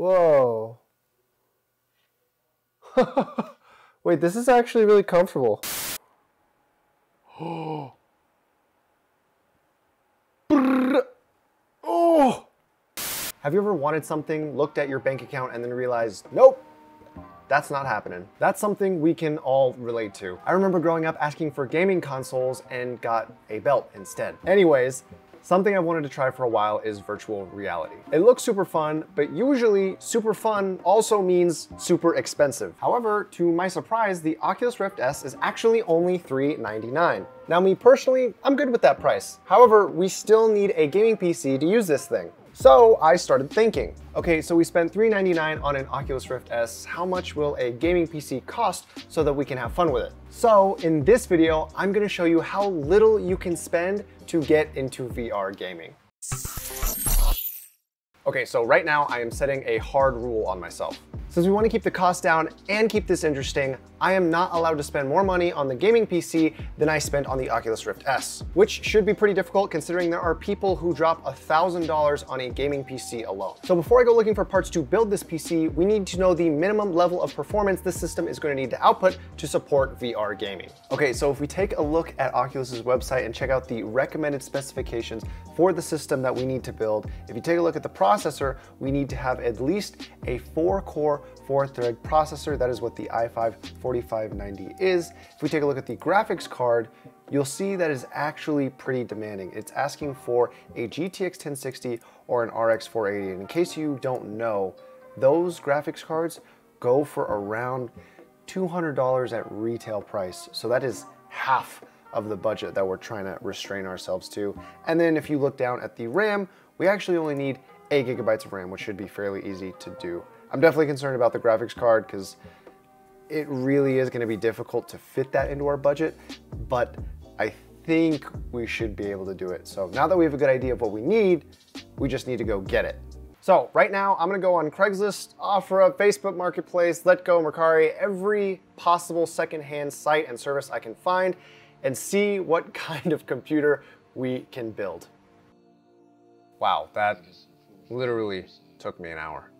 Whoa. Wait, this is actually really comfortable. oh! Have you ever wanted something, looked at your bank account, and then realized, nope, that's not happening. That's something we can all relate to. I remember growing up asking for gaming consoles and got a belt instead. Anyways, Something I've wanted to try for a while is virtual reality. It looks super fun, but usually super fun also means super expensive. However, to my surprise, the Oculus Rift S is actually only 399. Now me personally, I'm good with that price. However, we still need a gaming PC to use this thing. So I started thinking, okay, so we spent 399 on an Oculus Rift S, how much will a gaming PC cost so that we can have fun with it? So in this video, I'm gonna show you how little you can spend to get into VR gaming. Okay, so right now I am setting a hard rule on myself. Since we want to keep the cost down and keep this interesting, I am not allowed to spend more money on the gaming PC than I spent on the Oculus Rift S, which should be pretty difficult considering there are people who drop $1,000 on a gaming PC alone. So before I go looking for parts to build this PC, we need to know the minimum level of performance the system is going to need to output to support VR gaming. Okay, so if we take a look at Oculus's website and check out the recommended specifications for the system that we need to build, if you take a look at the processor, we need to have at least a four core four thread processor. That is what the i5 4590 is. If we take a look at the graphics card, you'll see that is actually pretty demanding. It's asking for a GTX 1060 or an RX 480. And in case you don't know, those graphics cards go for around $200 at retail price. So that is half of the budget that we're trying to restrain ourselves to. And then if you look down at the RAM, we actually only need eight gigabytes of RAM, which should be fairly easy to do. I'm definitely concerned about the graphics card because it really is going to be difficult to fit that into our budget, but I think we should be able to do it. So now that we have a good idea of what we need, we just need to go get it. So right now I'm gonna go on Craigslist, OfferUp, Facebook Marketplace, Letgo, Mercari, every possible secondhand site and service I can find and see what kind of computer we can build. Wow, that literally took me an hour.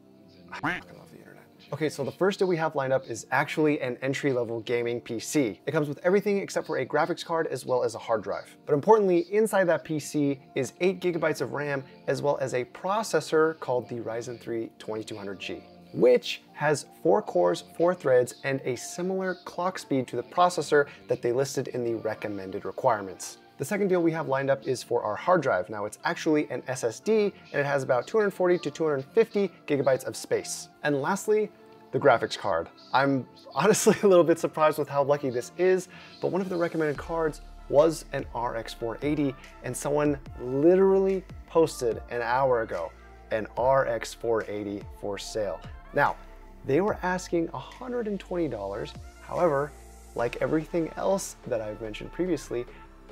I love the internet. Okay, so the first deal we have lined up is actually an entry-level gaming PC. It comes with everything except for a graphics card as well as a hard drive. But importantly, inside that PC is 8 gigabytes of RAM as well as a processor called the Ryzen 3 2200G which has four cores, four threads, and a similar clock speed to the processor that they listed in the recommended requirements. The second deal we have lined up is for our hard drive. Now it's actually an SSD and it has about 240 to 250 gigabytes of space. And lastly, the graphics card. I'm honestly a little bit surprised with how lucky this is, but one of the recommended cards was an RX 480 and someone literally posted an hour ago an RX 480 for sale. Now, they were asking $120. However, like everything else that I've mentioned previously,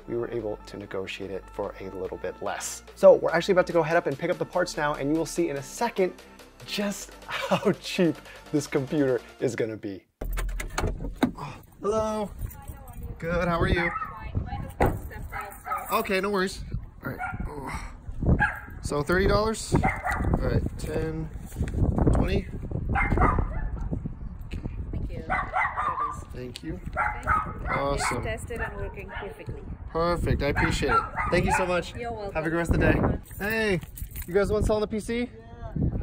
we were able to negotiate it for a little bit less. So we're actually about to go head up and pick up the parts now and you will see in a second just how cheap this computer is gonna be. Oh, hello. Good, how are you? Okay, no worries. All right. Oh. So $30? All right, 10, 20. Thank you. Thank you. Okay. Awesome. It's tested and working perfectly. Perfect. I appreciate it. Thank you so much. You're welcome. Have a good rest of the day. Hey, you guys want to sell the PC?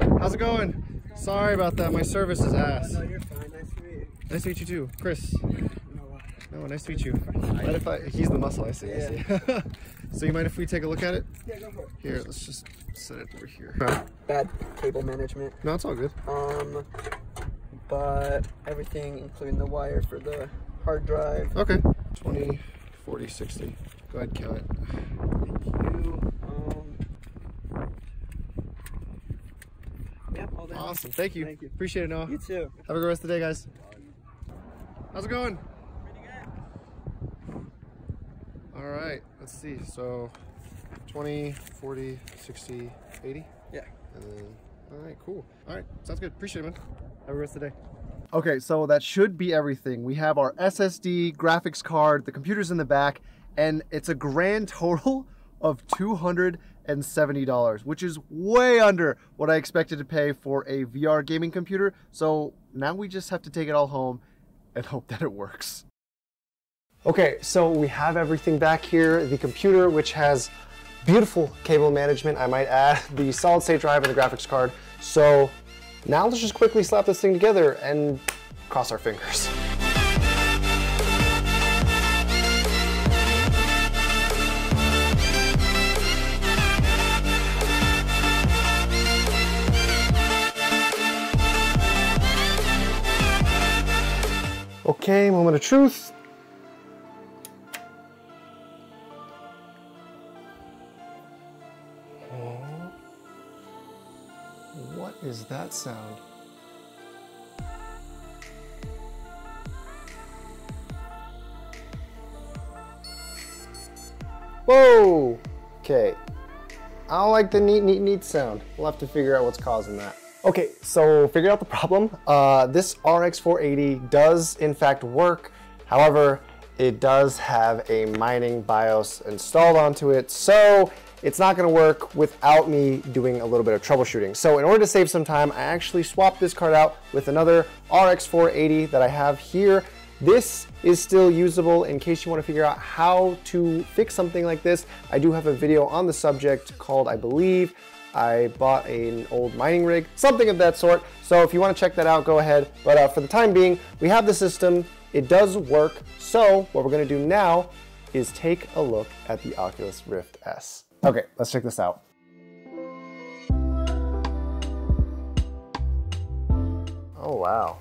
Yeah. How's it going? Sorry about that. My service is ass. No, you're fine. Nice to meet you. Nice to meet you too, Chris. No, No, nice to meet you. Mind if I? He's the muscle. I see. I see. so you mind if we take a look at it? yeah, go for it. Here, let's just set it over here. Bad cable management. No, it's all good. Um, but everything, including the wire for the hard drive. Okay. 20, 40, 60. Go ahead, count it. Thank you. Um, yeah, all that. Awesome. Thank you. Thank you. Appreciate it, Noah. You too. Have a good rest of the day, guys. How's it going? Pretty good. All right, let's see. So 20, 40, 60, 80? Yeah. And then, all right, cool. All right, sounds good. Appreciate it, man. Have a good rest of the day. Okay, so that should be everything. We have our SSD, graphics card, the computer's in the back, and it's a grand total of $270, which is way under what I expected to pay for a VR gaming computer. So now we just have to take it all home and hope that it works. Okay, so we have everything back here. The computer, which has beautiful cable management, I might add, the solid state drive and the graphics card. So now let's just quickly slap this thing together and cross our fingers. Okay, moment of truth. What is that sound? Whoa! Okay. I don't like the neat, neat, neat sound. We'll have to figure out what's causing that. Okay, so figured out the problem. Uh, this RX 480 does in fact work. However, it does have a mining BIOS installed onto it. So it's not gonna work without me doing a little bit of troubleshooting. So in order to save some time, I actually swapped this card out with another RX 480 that I have here. This is still usable in case you want to figure out how to fix something like this. I do have a video on the subject called, I believe, I bought an old mining rig, something of that sort. So if you want to check that out, go ahead. But uh, for the time being, we have the system. It does work. So what we're to do now is take a look at the Oculus Rift S. Okay, let's check this out. Oh, wow.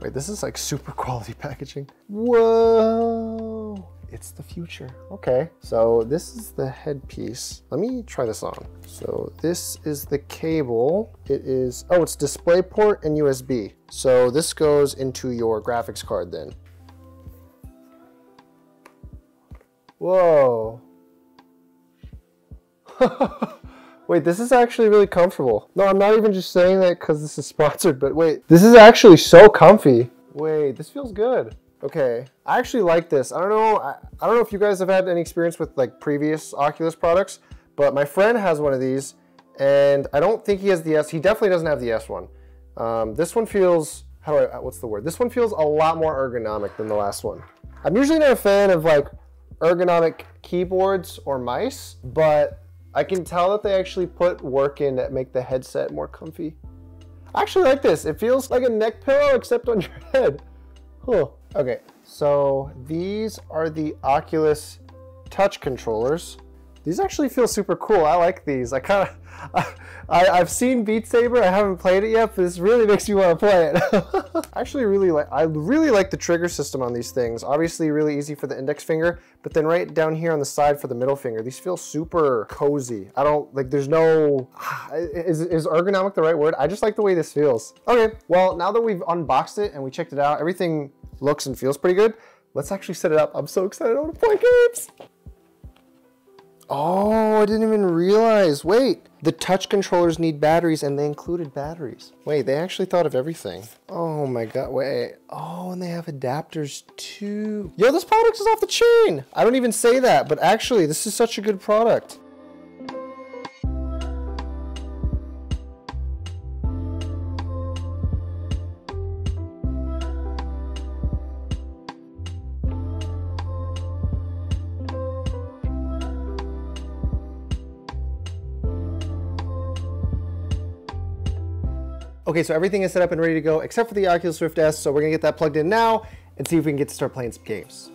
Wait, this is like super quality packaging. Whoa, it's the future. Okay, so this is the headpiece. Let me try this on. So this is the cable. It is, oh, it's DisplayPort and USB. So this goes into your graphics card then. Whoa. Wait, this is actually really comfortable. No, I'm not even just saying that because this is sponsored, but wait, this is actually so comfy. Wait, this feels good. Okay, I actually like this. I don't know, I, I don't know if you guys have had any experience with like previous Oculus products, but my friend has one of these and I don't think he has the S. He definitely doesn't have the S one. Um, this one feels, how do I, what's the word? This one feels a lot more ergonomic than the last one. I'm usually not a fan of like ergonomic keyboards or mice, but I can tell that they actually put work in that make the headset more comfy. I actually like this. It feels like a neck pillow except on your head. Huh. Okay, so these are the Oculus touch controllers. These actually feel super cool. I like these. I kind of, I, I've seen Beat Saber. I haven't played it yet, but this really makes me want to play it. I actually really like, I really like the trigger system on these things. Obviously really easy for the index finger, but then right down here on the side for the middle finger, these feel super cozy. I don't, like there's no, is, is ergonomic the right word? I just like the way this feels. Okay, well now that we've unboxed it and we checked it out, everything looks and feels pretty good. Let's actually set it up. I'm so excited I want to play games. Oh, I didn't even realize. Wait, the touch controllers need batteries and they included batteries. Wait, they actually thought of everything. Oh my god, wait. Oh, and they have adapters too. Yo, this product is off the chain. I don't even say that, but actually, this is such a good product. Okay, so everything is set up and ready to go except for the Oculus Rift S, so we're gonna get that plugged in now and see if we can get to start playing some games.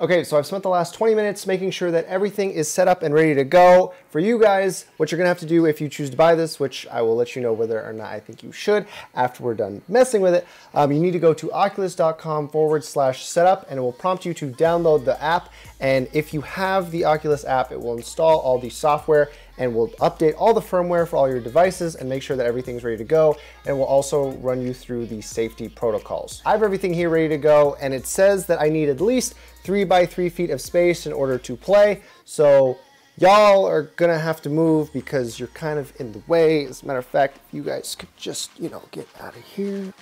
Okay, so I've spent the last 20 minutes making sure that everything is set up and ready to go. For you guys, what you're gonna have to do if you choose to buy this, which I will let you know whether or not I think you should after we're done messing with it, um, you need to go to oculus.com forward slash setup and it will prompt you to download the app. And if you have the Oculus app, it will install all the software and we'll update all the firmware for all your devices and make sure that everything's ready to go. And we'll also run you through the safety protocols. I have everything here ready to go and it says that I need at least three by three feet of space in order to play. So Y'all are gonna have to move because you're kind of in the way. As a matter of fact, you guys could just, you know, get out of here.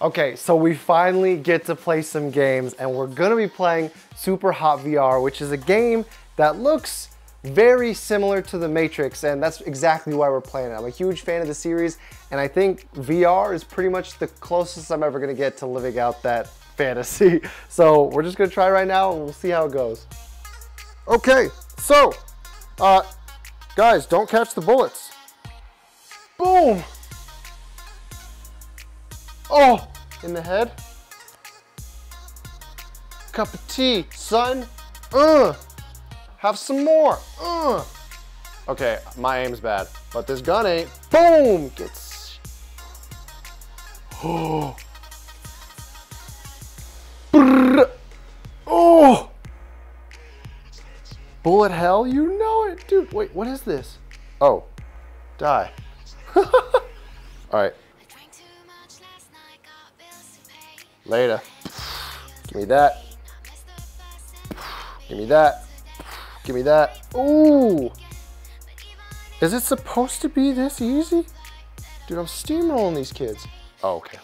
Okay, so we finally get to play some games and we're gonna be playing Superhot VR, which is a game that looks very similar to The Matrix and that's exactly why we're playing it. I'm a huge fan of the series and I think VR is pretty much the closest I'm ever gonna get to living out that fantasy. So we're just gonna try right now and we'll see how it goes. Okay, so, uh, guys, don't catch the bullets. Boom! Oh, in the head. Cup of tea, son. Uh, have some more. Uh. Okay, my aim's bad, but this gun ain't. Boom! Gets. Oh. Oh! Bullet hell, you know it, dude. Wait, what is this? Oh, die. All right. Later. Give me that. Give me that. Give me that. Ooh. Is it supposed to be this easy? Dude, I'm steamrolling these kids. Oh, okay.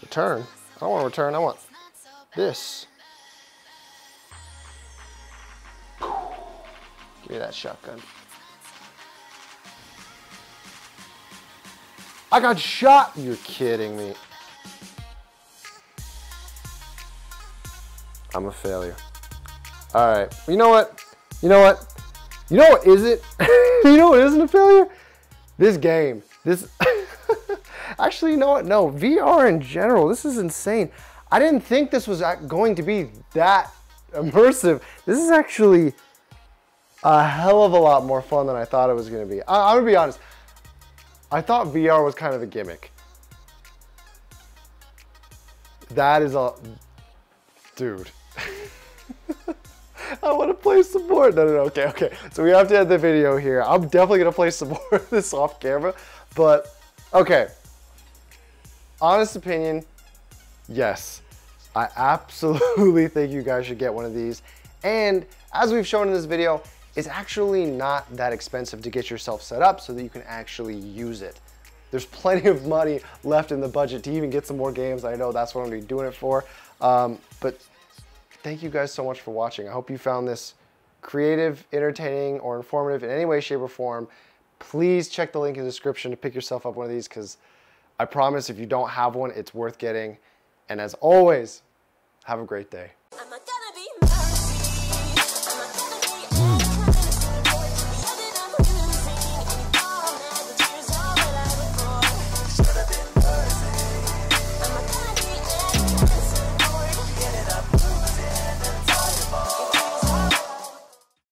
Return. I don't want to return. I want this. Give me that shotgun. I got shot. You're kidding me. I'm a failure. All right. You know what? You know what? You know what is it? you know what isn't a failure? This game. This. Actually, you know what? No, VR in general. This is insane. I didn't think this was going to be that immersive. This is actually a hell of a lot more fun than I thought it was going to be. I, I'm to be honest. I thought VR was kind of a gimmick. That is a... Dude. I want to play some more. No, no, no. Okay, okay. So we have to end the video here. I'm definitely going to play some more of this off camera. But, okay. Honest opinion, yes. I absolutely think you guys should get one of these. And as we've shown in this video, it's actually not that expensive to get yourself set up so that you can actually use it. There's plenty of money left in the budget to even get some more games. I know that's what I'm gonna be doing it for. Um, but thank you guys so much for watching. I hope you found this creative, entertaining, or informative in any way, shape, or form. Please check the link in the description to pick yourself up one of these because I promise if you don't have one, it's worth getting. And as always, have a great day.